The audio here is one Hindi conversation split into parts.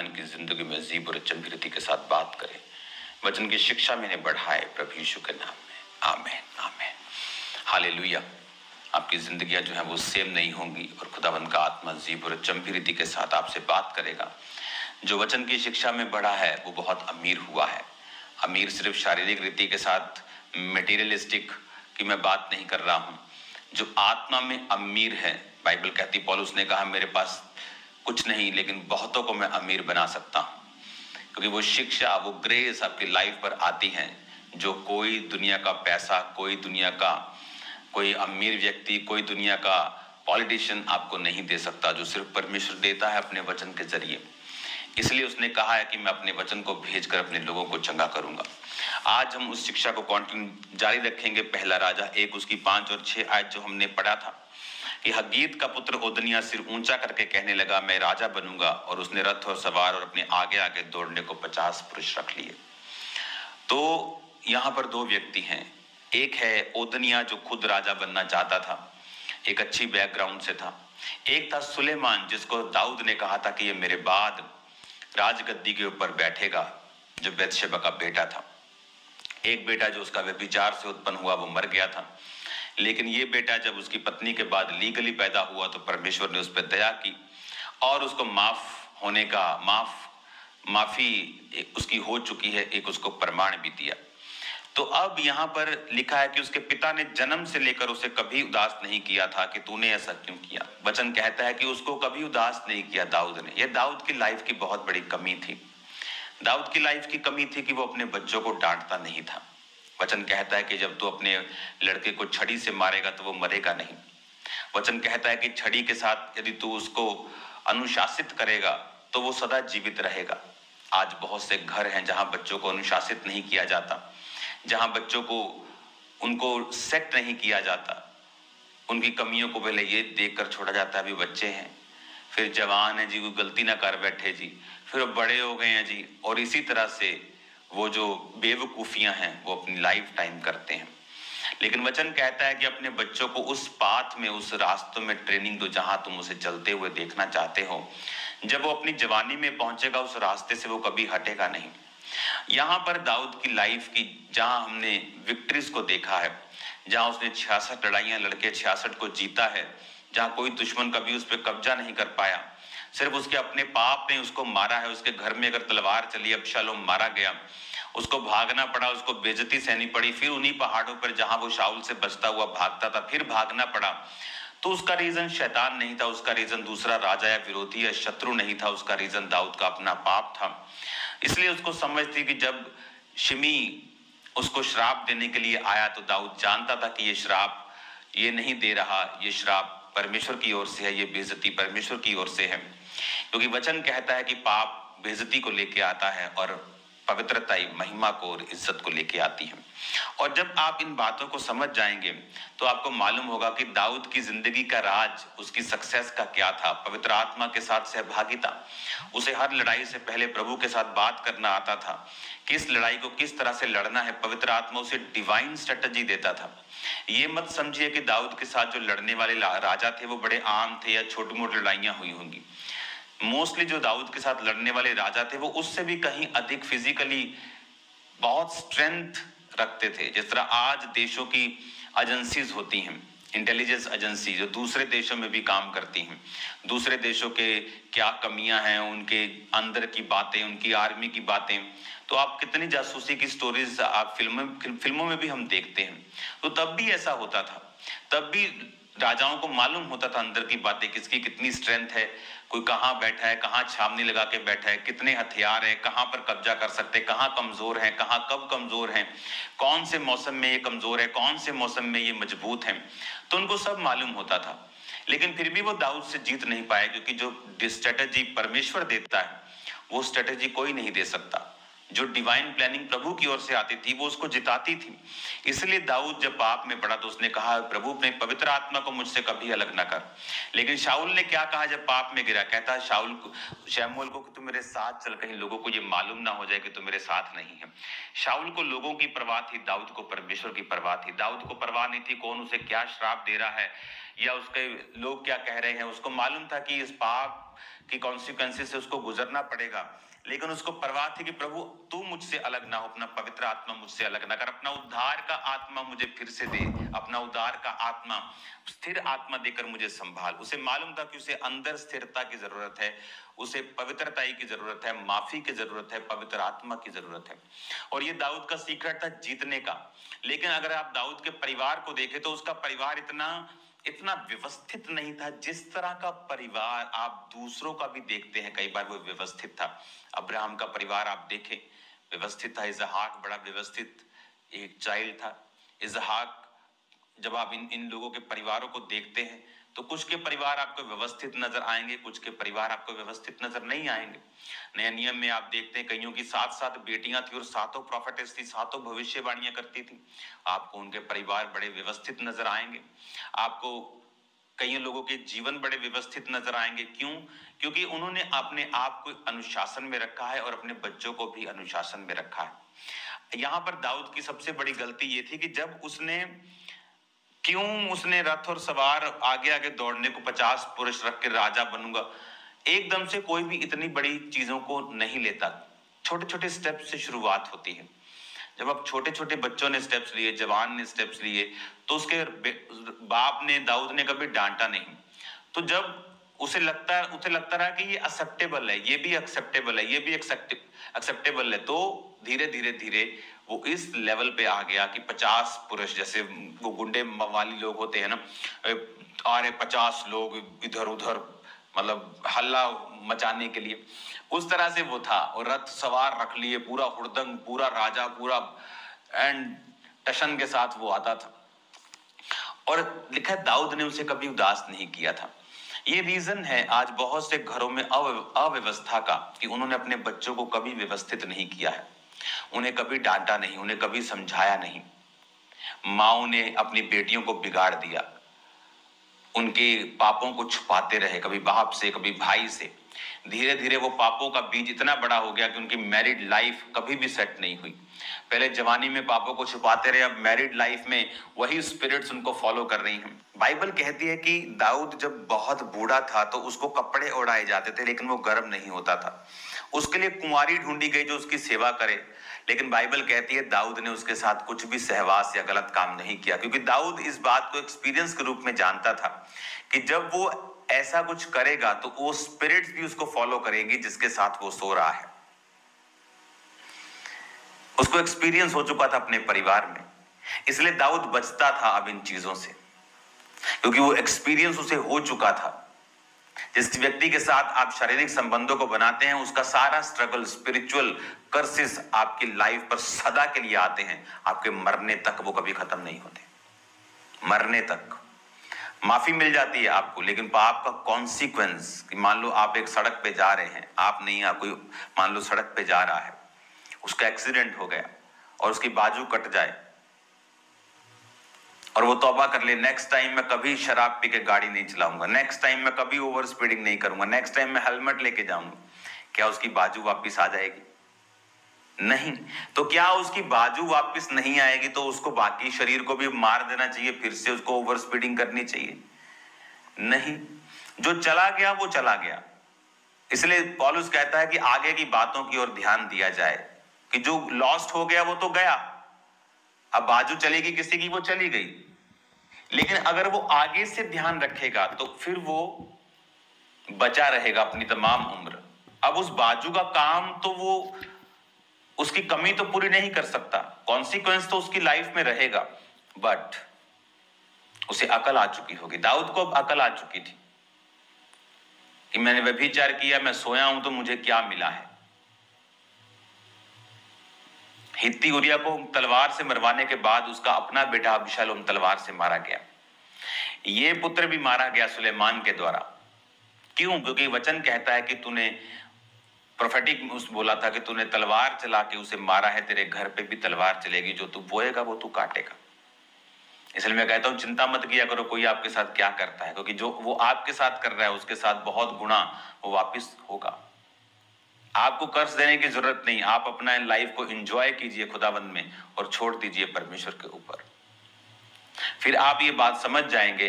आत्मा इनकी ज़िंदगी में जीब और चंभिरति के साथ बात करे। वचन की शिक्षा में इन्हें बढ़ाए प्रभु यीशु के नाम में। Amen amen. हालेलुया। आपकी जिंदगियाँ जो है वो सेम नहीं होंगी और खुदावंद का आत्मा जीव और चंपी के साथ आपसे बात करेगा। जो वचन की शिक्षा में बड़ा है, वो बहुत अमीर हुआ है। अमीर सिर्फ़ शारीरिक रीति के साथ मेटीरियलिस्टिक की मैं बात नहीं कर रहा हूँ। जो आत्मा में अमीर है, बाइबल कहती पॉलुस ने कहा, मेरे पास कुछ नहीं, लेकिन बहुतों को मैं अमीर बना सकता हूँ। क्योंकि वो शिक्षा, वो ग्रेस आपकी लाइफ पर आती है, जो कोई दुनिया का पैसा, कोई दुनिया का, कोई अमीर व्यक्ति, कोई दुनिया का पॉलिटिशियन आपको नहीं दे सकता, जो सिर्फ़ परमेश्वर देता है अपने वचन के ज़रिए। इसलिए उसने कहा है कि मैं अपने वचन को भेजकर अपने लोगों को चंगा करूँगा। आज हम उस शिक्षा को कंटिन्यू जारी रखेंगे, पहला राजा एक, उसकी पाँच और छह आज जो हमने पढ़ा था। कि हगीत का पुत्र ओदनिया सिर ऊँचा करके कहने लगा, मैं राजा बनूँगा। और उसने रथ और सवार और अपने आगे आगे दौड़ने को पचास पुरुष रख लिए। तो यहाँ पर दो व्यक्ति हैं। एक है ओदनिया, जो खुद राजा बनना चाहता था। एक अच्छी बैकग्राउंड से था। एक था सुलेमान, जिसको दाऊद ने कहा था कि ये मेरे बाद राजगद्दी के ऊपर बैठेगा, जो बेतशेबा का बेटा था। एक बेटा जो उसका व्यभिचार से उत्पन्न हुआ, वो मर गया था। लेकिन ये बेटा जब उसकी पत्नी के बाद लीगली पैदा हुआ तो परमेश्वर ने उस पर दया की और उसको माफ़ होने का, माफ़, माफ़ी उसकी हो चुकी है, एक उसको प्रमाण भी दिया। तो अब यहाँ पर लिखा है कि उसके पिता ने जन्म से लेकर उसे कभी उदास नहीं किया था कि तूने ऐसा क्यों किया। वचन कहता है कि उसको कभी उदास नहीं किया दाऊद ने। यह दाऊद की लाइफ की बहुत बड़ी कमी थी। दाऊद की लाइफ की कमी थी कि वो अपने बच्चों को डांटता नहीं था। वचन कहता है कि जब तू अपने लड़के को छड़ी से मारेगा तो वो मरेगा नहीं। वचन कहता है कि छड़ी के साथ यदि तू उसको अनुशासित करेगा तो वो सदा जीवित रहेगा। आज बहुत से घर हैं जहाँ बच्चों को अनुशासित नहीं किया जाता, जहाँ बच्चों को उनको सेट नहीं किया जाता। उनकी कमियों को पहले ये देख कर छोड़ा जाता है, अभी बच्चे हैं। फिर जवान है जी, कोई गलती ना कर बैठे जी। फिर वो बड़े हो गए हैं जी, और इसी तरह से वो जो बेवकूफियाँ हैं, वो अपनी लाइफ टाइम करते हैं। लेकिन वचन कहता है कि अपने बच्चों को उस पाथ में, उस रास्तों में ट्रेनिंग दो, जहाँ तुम उसे चलते हुए देखना चाहते हो। जब वो अपनी जवानी में पहुंचेगा, उस रास्ते से वो कभी हटेगा नहीं। यहाँ पर दाऊद की लाइफ की, जहाँ हमने विक्ट्रीज को देखा है, जहाँ उसने छियासठ लड़ाइयाँ, लड़के छियासठ को जीता है, जहाँ कोई दुश्मन कभी उस पर कब्जा नहीं कर पाया सिर्फ़ उसके अपने पाप ने उसको मारा है, उसके घर में अगर तलवार चली अब शालो मारा गया, उसको भागना पड़ा, उसको बेजती सहनी पड़ी, फिर उन्हीं पहाड़ों पर जहाँ वो शाउल से बचता हुआ भागता था, फिर भागना पड़ा। तो उसका रीजन शैतान नहीं था, उसका रीजन दूसरा राजा या विरोधी या शत्रु नहीं था, उसका रीजन दाऊद का अपना पाप था। इसलिए उसको समझ थी कि जब शिमी उसको श्राप देने के लिए आया तो दाऊद जानता था कि ये श्राप ये नहीं दे रहा, ये श्राप परमेश्वर की ओर से है, ये बेजती परमेश्वर की ओर से है। क्योंकि वचन कहता है कि पाप बेजती को लेके आता है और पवित्रता, महिमा को और इज़्ज़त को लेके आती है। और जब आप इन बातों को समझ जाएँगे तो आपको मालूम होगा कि दाऊद की ज़िंदगी का राज, उसकी सक्सेस का क्या था, पवित्र आत्मा के साथ सहभागिता उसे हर लड़ाई से पहले प्रभु के साथ बात करना आता था किस लड़ाई को किस तरह से लड़ना है। पवित्र आत्मा उसे डिवाइन स्ट्रेटजी देता था। ये मत समझिए कि दाऊद के साथ जो लड़ने वाले राजा थे, वो बड़े आम थे या छोटी मोटी लड़ाइयाँ हुई होंगी। मोस्टली जो दाऊद के साथ लड़ने वाले राजा थे, वो उससे भी कहीं अधिक फिजिकली बहुत स्ट्रेंथ रखते थे। जिस तरह आज देशों की एजेंसीज होती हैं इंटेलिजेंस एजेंसी जो दूसरे देशों में भी काम करती हैं। दूसरे देशों के क्या कमियाँ हैं, उनके अंदर की बातें, उनकी आर्मी की बातें। तो आप कितनी जासूसी की स्टोरीज आप फ़िल्मों फ़िल्मों में भी हम देखते हैं। तो तब भी ऐसा होता था। तब भी राजाओं को मालूम होता था अंदर की बातें, किसकी कितनी स्ट्रेंथ है कोई कहाँ बैठा है, कहाँ छावनी लगा के बैठा है, कितने हथियार हैं, कहाँ पर कब्जा कर सकते हैं, कहाँ कमज़ोर हैं, कहाँ कब कमज़ोर हैं, कौन से मौसम में ये कमज़ोर है, कौन से मौसम में ये मज़बूत हैं तो उनको सब मालूम होता था। लेकिन फिर भी वो दाऊद से जीत नहीं पाए, क्योंकि जो स्ट्रेटेजी परमेश्वर देता है, वो स्ट्रेटेजी कोई नहीं दे सकता। जो डिवाइन प्लानिंग प्रभु की ओर से आती थी, वो उसको जिताती थी। इसलिए दाऊद जब पाप में पड़ा तो उसने कहा, प्रभु, अपने पवित्र आत्मा को मुझसे कभी अलग ना कर। लेकिन शाउल ने क्या कहा जब पाप में गिरा? कहता शाउल को शैमुअल को कि तू मेरे साथ चल कहीं, लोगों को ये मालूम ना हो जाए कि तू मेरे साथ नहीं है। शाउल को लोगों की परवाह थी, दाऊद को परमेश्वर की परवाह थी। दाऊद को परवाह नहीं थी कौन उसे क्या श्राप दे रहा है, या उसके लोग क्या कह रहे हैं। उसको मालूम था कि इस पाप की कॉन्सिक्वेंसेस से उसको गुजरना पड़ेगा। लेकिन उसको परवाह थी कि प्रभु, तू मुझसे अलग ना हो, अपना पवित्र आत्मा मुझसे अलग ना कर, अपना उद्धार का आत्मा मुझे फिर से दे, अपना उद्धार का आत्मा, स्थिर आत्मा देकर मुझे संभाल। उसे मालूम था कि उसे अंदर स्थिरता की ज़रूरत है, उसे पवित्रताई की ज़रूरत है, माफ़ी की ज़रूरत है, पवित्र आत्मा की ज़रूरत है। और ये दाऊद का सीक्रेट था जीतने का। लेकिन अगर आप दाऊद के परिवार को देखें तो उसका परिवार इतना इतना व्यवस्थित नहीं था जिस तरह का परिवार आप दूसरों का भी देखते हैं। कई बार वो व्यवस्थित था। अब्राहम का परिवार आप देखें, व्यवस्थित था। इजहाक बड़ा व्यवस्थित एक चाइल्ड था। इजहाक जब आप इन इन लोगों के परिवारों को देखते हैं तो कुछ के परिवार आपको व्यवस्थित नज़र आएँगे, कुछ के परिवार आपको व्यवस्थित नज़र नहीं आएँगे। नए नियम में आप देखते हैं कईयों की सात सात बेटियाँ थी और सातों प्रॉफिटेस थी, सातों भविष्यवाणियाँ करती थी। आपको उनके परिवार बड़े व्यवस्थित नज़र आएँगे। आपको कई लोगों के जीवन बड़े व्यवस्थित नज़र आएँगे। क्यों? क्योंकि उन्होंने अपने आप को अनुशासन में रखा है और अपने बच्चों को भी अनुशासन में रखा है। यहाँ पर दाऊद की सबसे बड़ी गलती ये थी कि जब उसने क्यों उसने रथ और सवार आगे आगे दौड़ने को पचास पुरुष रख के राजा बनूँगा? एकदम से कोई भी इतनी बड़ी चीज़ों को नहीं लेता। छोटे छोटे स्टेप से शुरुआत होती है। जब अब छोटे छोटे बच्चों ने स्टेप्स लिए, जवान ने स्टेप्स लिए तो उसके बाप ने, दाऊद ने कभी डांटा नहीं। तो जब उसे लगता उसे लगता रहा कि ये एक्सेप्टेबल है, ये भी एक्सेप्टेबल है, ये भी एक्सेप्टेबल है तो धीरे धीरे धीरे वो इस लेवल पे आ गया कि पचास पुरुष, जैसे वो गुंडे वाली लोग होते हैं ना अरे पचास लोग इधर उधर मतलब हल्ला मचाने के लिए। उस तरह से वो था और रथ सवार रख लिए, पूरा हुड़दंग, पूरा राजा, पूरा एंड टशन के साथ वो आता था। और लिखा दाऊद ने उसे कभी उदास नहीं किया था। ये रीजन है, आज बहुत से घरों में अव्यवस्था का, कि उन्होंने अपने बच्चों को कभी व्यवस्थित नहीं किया है। उन्हें कभी डांटा नहीं, उन्हें कभी समझाया नहीं। माओ ने अपनी बेटियों को बिगाड़ दिया। उनके पापों को छुपाते रहे, कभी बाप से, कभी भाई से। धीरे धीरे वो पापों का बीज इतना बड़ा हो गया कि उनकी मैरिड लाइफ कभी भी सेट नहीं हुई। पहले जवानी में पापों को छुपाते रहे, अब मैरिड लाइफ में वही स्पिरिट्स उनको फॉलो कर रही हैं। बाइबल कहती है कि दाऊद जब बहुत बूढ़ा था तो उसको कपड़े उड़ाए जाते थे, लेकिन वो गर्म नहीं होता था। उसके लिए कुंवारी ढूंढी गई जो उसकी सेवा करे। लेकिन बाइबल कहती है दाऊद ने उसके साथ कुछ भी सहवास या गलत काम नहीं किया, क्योंकि दाऊद इस बात को एक्सपीरियंस के रूप में जानता था कि जब वो ऐसा कुछ करेगा तो वो स्पिरिट्स भी उसको फॉलो करेंगी जिसके साथ वो सो रहा है। उसको एक्सपीरियंस हो चुका था अपने परिवार में। इसलिए दाऊद बचता था अब इन चीज़ों से। क्योंकि वो एक्सपीरियंस उसे हो चुका था। जिस व्यक्ति के साथ आप शारीरिक संबंधों को बनाते हैं, उसका सारा स्ट्रगल स्पिरिचुअल कर्सिस आपकी लाइफ पर सदा के लिए आते हैं। आपके मरने तक वो कभी खत्म नहीं होते। मरने तक। माफ़ी मिल जाती है आपको, लेकिन पाप का कॉन्सिक्वेंस कि मान लो आप एक सड़क पे जा रहे हैं, आप नहीं आप कोई, मान लो सड़क पे जा रहा है, उसका एक्सीडेंट हो गया और उसकी बाजू कट जाए और वो तौबा कर ले नेक्स्ट टाइम मैं कभी शराब पी के गाड़ी नहीं चलाऊँगा नेक्स्ट टाइम मैं कभी ओवर स्पीडिंग नहीं करूँगा नेक्स्ट टाइम मैं हेलमेट लेके जाऊँगा, क्या उसकी बाजू वापिस आ जाएगी? नहीं। तो क्या उसकी बाजू वापस नहीं आएगी तो उसको बाकी शरीर को भी मार देना चाहिए, फिर से उसको ओवर स्पीडिंग करनी चाहिए? नहीं। जो चला गया, वो चला गया। इसलिए पॉलुस कहता है कि आगे की बातों की ओर ध्यान दिया जाए कि जो लॉस्ट हो गया, वो तो गया। अब बाजू चलेगी किसी की, वो चली गई। लेकिन अगर वो आगे से ध्यान रखेगा तो फिर वो बचा रहेगा अपनी तमाम उम्र। अब उस बाजू का काम तो वो उसकी कमी तो पूरी नहीं कर सकता। कॉन्सिक्वेंस तो उसकी लाइफ में रहेगा। बट उसे अकल आ चुकी होगी। दाऊद को अब अकल आ चुकी थी कि मैंने व्यभिचार किया, मैं सोया हूँ तो मुझे क्या मिला है? हित्ती उरिया को तलवार से मरवाने के बाद उसका अपना बेटा अभिशालोम तलवार से मारा गया। ये पुत्र भी मारा गया सुलेमान के द्वारा। क्यों? क्योंकि वचन कहता है कि तूने प्रोफेटिक उस बोला था कि तूने तलवार चला के उसे मारा है, तेरे घर पे भी तलवार चलेगी, जो तू बोएगा, वो तू काटेगा। इसलिए मैं कहता हूँ, चिंता मत किया करो, कोई आपके साथ क्या करता है, क्योंकि जो वो आपके साथ कर रहा है, उसके साथ बहुत गुणा वो वापिस होगा। आपको कर्ज देने की ज़रूरत नहीं, आप अपना लाइफ को एंजॉय कीजिए खुदाबंद में और छोड़ दीजिए परमेश्वर के ऊपर। फिर आप ये बात समझ जाएँगे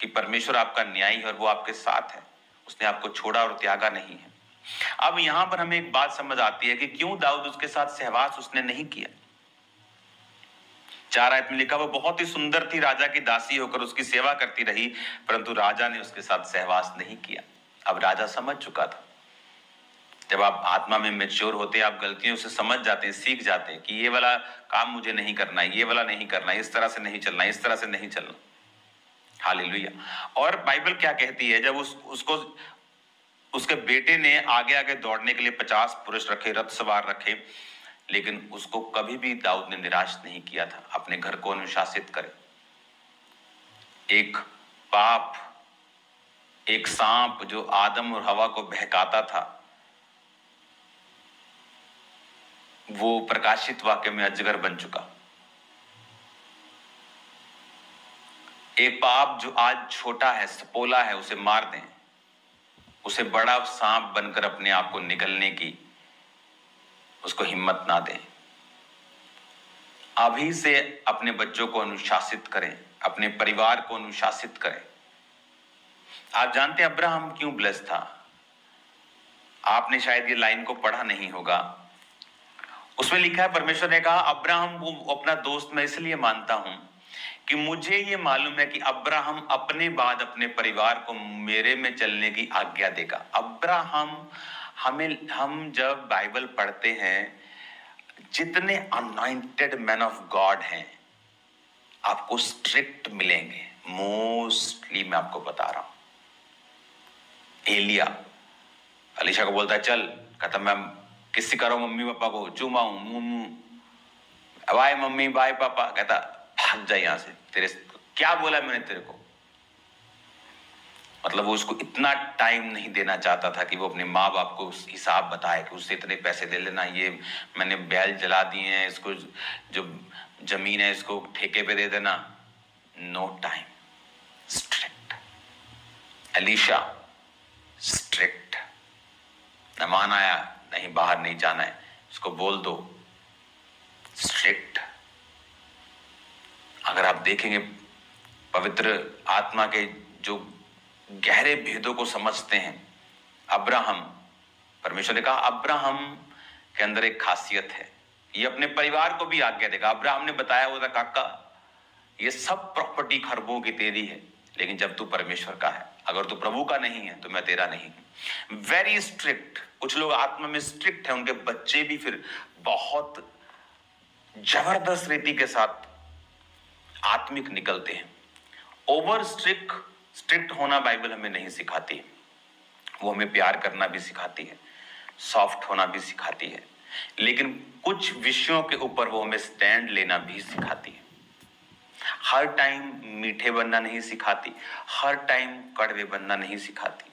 कि परमेश्वर आपका न्यायी है और वो आपके साथ है। उसने आपको छोड़ा और त्यागा नहीं है। अब यहाँ पर हमें एक बात समझ आती है कि क्यों दाऊद उसके साथ सहवास उसने नहीं किया? चार आयत में लिखा वो बहुत ही सुंदर थी, राजा की दासी होकर उसकी सेवा करती रही, परंतु राजा ने उसके साथ सहवास नहीं किया। अब राजा समझ चुका था। जब आप आत्मा में मेच्योर होते आप गलतियों से समझ जाते हैं, सीख जाते हैं कि ये वाला काम मुझे नहीं करना है, ये वाला नहीं करना इस तरह से नहीं चलना इस तरह से नहीं चलना। हालेलुया। और बाइबल क्या कहती है, जब उस, उसको उसके बेटे ने आगे आगे दौड़ने के लिए पचास पुरुष रखे रथ सवार रखे, लेकिन उसको कभी भी दाऊद ने निराश नहीं किया था। अपने घर को अनुशासित करे। एक पाप, एक सांप जो आदम और हवा को बहकाता था, वो प्रकाशित वाक्य में अजगर बन चुका। एक पाप जो आज छोटा है, सपोला है, उसे मार दें। उसे बड़ा सांप बनकर अपने आप को निकलने की उसको हिम्मत ना दें। अभी से अपने बच्चों को अनुशासित करें, अपने परिवार को अनुशासित करें। आप जानते हैं अब्राहम क्यों ब्लेस था? आपने शायद ये लाइन को पढ़ा नहीं होगा। उसमें लिखा है, परमेश्वर ने कहा, अब्राहम को अपना दोस्त मैं इसलिए मानता हूँ कि मुझे ये मालूम है कि अब्राहम अपने बाद अपने परिवार को मेरे में चलने की आज्ञा देगा। अब्राहम, हमें, हम जब बाइबल पढ़ते हैं, जितने अनॉइंटेड मैन ऑफ़ गॉड हैं, आपको स्ट्रिक्ट मिलेंगे। मोस्टली मैं आपको बता रहा हूँ। एलिया अलीशा को बोलता है, चल, कहता मैं किसी करो मम्मी पापा को? चुमाऊ बाय मम्मी, बाय पापा। कहता भाग जाए यहाँ से। तेरे क्या बोला मैंने तेरे को? मतलब वो उसको इतना टाइम नहीं देना चाहता था कि वो अपने माँ बाप को उस हिसाब बताए कि उससे इतने पैसे दे लेना, ये मैंने बैल जला दिए हैं, इसको जो ज़मीन है, इसको ठेके पे दे देना। No time strict Alisha strict मेहमान आया, नहीं बाहर नहीं जाना है। उसको बोल दो। स्ट्रिक्ट अगर आप देखेंगे, पवित्र आत्मा के जो गहरे भेदों को समझते हैं, अब्राहम, परमेश्वर ने कहा, अब्राहम के अंदर एक खासियत है। ये अपने परिवार को भी आज्ञा देगा। अब्राहम ने बताया था काका, ये सब प्रॉपर्टी खरबों की तेरी है, लेकिन जब तू परमेश्वर का है, अगर तू प्रभु का नहीं है तो मैं तेरा नहीं हूँ। वेरी स्ट्रिक्ट कुछ लोग आत्मा में स्ट्रिक्ट है, उनके बच्चे भी फिर बहुत ज़बरदस्त रीति के साथ आत्मिक निकलते हैं। ओवर स्ट्रिक्ट स्ट्रिक्ट होना बाइबल हमें नहीं सिखाती। है वो हमें प्यार करना भी सिखाती है। सॉफ्ट होना भी सिखाती है। लेकिन कुछ विषयों के ऊपर वो हमें स्टैंड लेना भी सिखाती है। हर टाइम मीठे बनना नहीं सिखाती। हर टाइम कड़वे बनना नहीं सिखाती।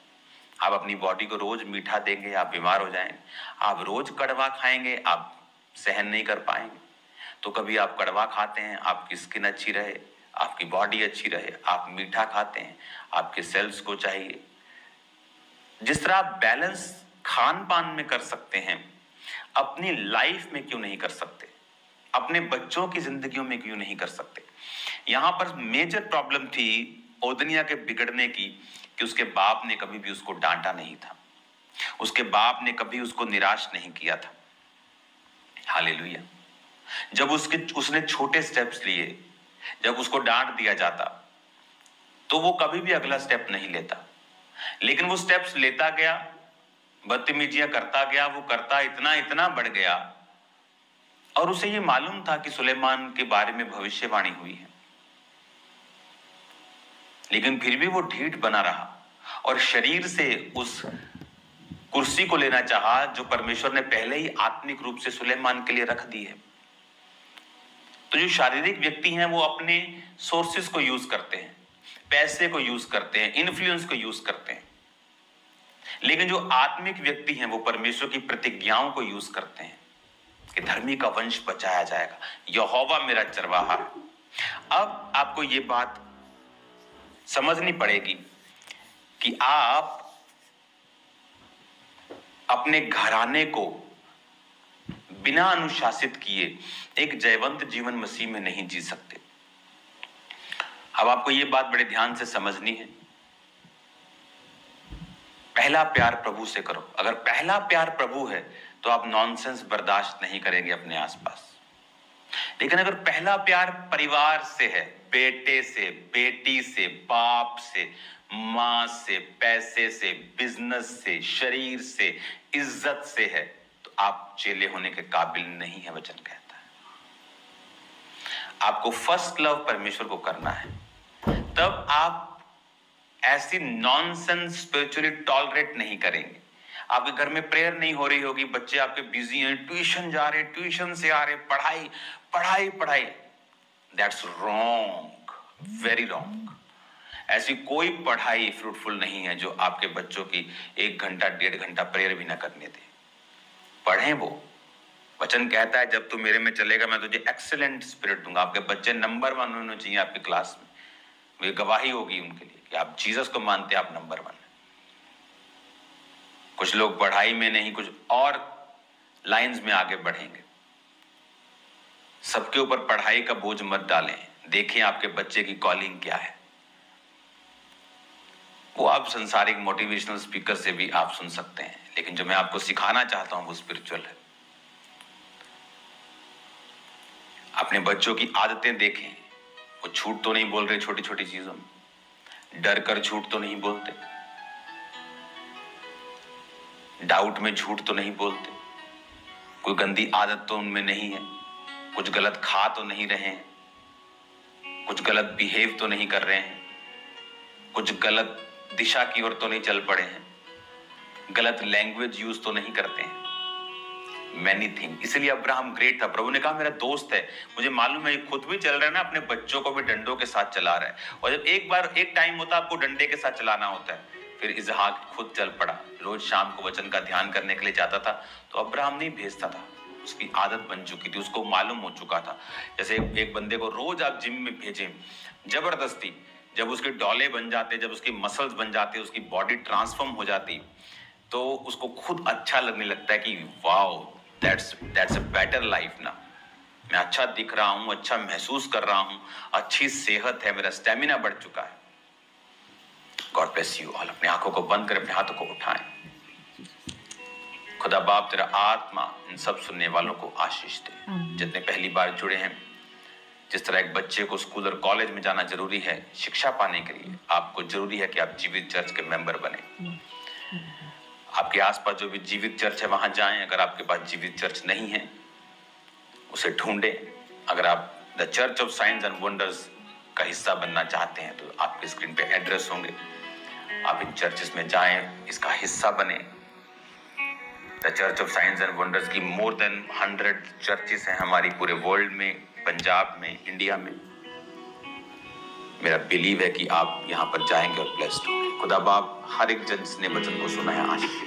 आप अपनी बॉडी को रोज मीठा देंगे, आप बीमार हो जाएँगे आप रोज कड़वा खाएँगे, आप सहन नहीं कर पाएँगे। तो कभी आप कड़वा खाते हैं, आपकी स्किन अच्छी रहे, आपकी बॉडी अच्छी रहे, आप मीठा खाते हैं, आपके सेल्स को चाहिए। जिस तरह आप बैलेंस खान पान में कर सकते हैं, अपनी लाइफ में क्यों नहीं कर सकते? अपने बच्चों की जिंदगियों में क्यों नहीं कर सकते? यहाँ पर मेजर प्रॉब्लम थी ओदनिया के बिगड़ने की कि उसके बाप ने कभी भी उसको डांटा नहीं था। उसके बाप ने कभी उसको निराश नहीं किया था। हालेलुया। जब उसके, उसने छोटे स्टेप्स लिए, जब उसको डांट दिया जाता तो वो कभी भी अगला स्टेप नहीं लेता। लेकिन वो स्टेप्स लेता गया, बदतमीजियाँ करता गया, वो करता इतना इतना बढ़ गया। और उसे ये मालूम था कि सुलेमान के बारे में भविष्यवाणी हुई है। लेकिन फिर भी वो ढीठ बना रहा और शरीर से उस कुर्सी को लेना चाहा, जो परमेश्वर ने पहले ही आत्मिक रूप से सुलेमान के लिए रख दी है। तो जो शारीरिक व्यक्ति हैं, वो अपने सोर्सेस को यूज़ करते हैं, पैसे को यूज़ करते हैं इन्फ्लुएंस को यूज़ करते हैं। लेकिन जो आत्मिक व्यक्ति हैं, वो परमेश्वर की प्रतिज्ञाओं को यूज़ करते हैं कि धर्मी का वंश बचाया जाएगा। यहोवा मेरा चरवाहा अब आपको ये बात समझनी पड़ेगी कि आप अपने घराने को बिना अनुशासित किए एक जयवंत जीवन मसीह में नहीं जी सकते। अब आपको ये बात बड़े ध्यान से समझनी है। पहला प्यार प्रभु से करो। अगर पहला प्यार प्रभु है तो आप नॉनसेंस बर्दाश्त नहीं करेंगे अपने आसपास। लेकिन अगर पहला प्यार परिवार से है, बेटे से, बेटी से, बाप से, माँ से, पैसे से बिज़नेस से, शरीर से, इज़्ज़त से है आप चेले होने के काबिल नहीं है, वचन कहता है। आपको फ़र्स्ट लव परमेश्वर को करना है। तब आप ऐसी नॉनसेंस स्पिरिचुअली टॉलरेट नहीं करेंगे। आपके घर में प्रेयर नहीं हो रही होगी, बच्चे आपके बिज़ी हैं ट्यूशन जा रहे ट्यूशन से आ रहे, पढ़ाई पढ़ाई पढ़ाई। दैट्स रॉन्ग वेरी रॉन्ग ऐसी कोई पढ़ाई फ्रूटफुल नहीं है जो आपके बच्चों की एक घंटा, डेढ़ घंटा प्रेयर भी ना करने दे। पढ़े वो। वचन कहता है, जब तू मेरे में चलेगा, मैं तुझे एक्सेलेंट स्पिरिट दूँगा। आपके बच्चे नंबर वन होने चाहिए आपकी क्लास में। ये गवाही होगी उनके लिए कि आप जीसस को मानते हैं, आप नंबर वन कुछ लोग पढ़ाई में नहीं, कुछ और लाइंस में आगे बढ़ेंगे। सबके ऊपर पढ़ाई का बोझ मत डालें। देखें आपके बच्चे की कॉलिंग क्या है। वो आप संसारिक मोटिवेशनल स्पीकर से भी आप सुन सकते हैं। लेकिन जो मैं आपको सिखाना चाहता हूँ, वो स्पिरिचुअल है। अपने बच्चों की आदतें देखें। वो छूट तो नहीं बोल रहे छोटी छोटी चीज़ों में। डर कर झूठ तो नहीं बोलते। डाउट में झूठ तो नहीं बोलते। कोई गंदी आदत तो उनमें नहीं है। कुछ गलत खा तो नहीं रहे हैं। कुछ गलत बिहेव तो नहीं कर रहे हैं। कुछ गलत दिशा की ओर तो नहीं चल पड़े हैं। गलत लैंग्वेज यूज़ तो नहीं करते हैं। मैनी थिंग इसलिए अब्राहम ग्रेट था। प्रभु ने कहा, मेरा दोस्त है। मुझे मालूम है खुद भी चल रहा है ना, अपने बच्चों को भी डंडों के साथ चला रहा है। और जब एक बार, एक टाइम होता है, आपको डंडे के साथ चलाना होता है। फिर इजहाक खुद चल पड़ा। रोज शाम को वचन का ध्यान करने के लिए जाता था। तो अब्राहम नहीं भेजता था। उसकी आदत बन चुकी थी। उसको मालूम हो चुका था। जैसे एक बंदे को रोज आप जिम में भेजें, ज़बरदस्ती। जब उसके डॉले बन जाते, जब उसकी मसल्स बन जाते, उसकी बॉडी ट्रांसफॉर्म हो जाती तो उसको खुद अच्छा लगने लगता है कि wow that's that's a better life ना। मैं अच्छा दिख रहा हूँ अच्छा महसूस कर रहा हूँ अच्छी सेहत है मेरा स्टेमिना बढ़ चुका है। गॉड ब्लेस यू ऑल अपने आँखों को बंद कर अपने हाथों को उठाएँ। खुदा बाप तेरा आत्मा इन सब सुनने वालों को आशीष दे। जितने पहली बार जुड़े हैं जिस तरह एक बच्चे को स्कूल और कॉलेज में जाना ज़रूरी है शिक्षा पाने के लिए आपको ज़रूरी है कि आप जीवित चर्च के मेंबर बने। आपके आसपास जो भी जीवित चर्च है, वहाँ जाएँ। अगर आपके पास जीवित चर्च नहीं है, उसे ढूंढें। अगर आप the church of science and wonders का हिस्सा बनना चाहते हैं तो आपके स्क्रीन पे एड्रेस होंगे। आप इन चर्चेस में जाएँ, इसका हिस्सा बने। The church of science and wonders की मोर देन हंड्रेड चर्चेस हैं हमारी पूरे वर्ल्ड में, पंजाब में, इंडिया में। मेरा बिलीव है कि आप यहाँ पर जाएँगे और ब्लेस्ड होंगे। खुदा बाप, हर एक जन ने वचन को सुना है आशीषित हो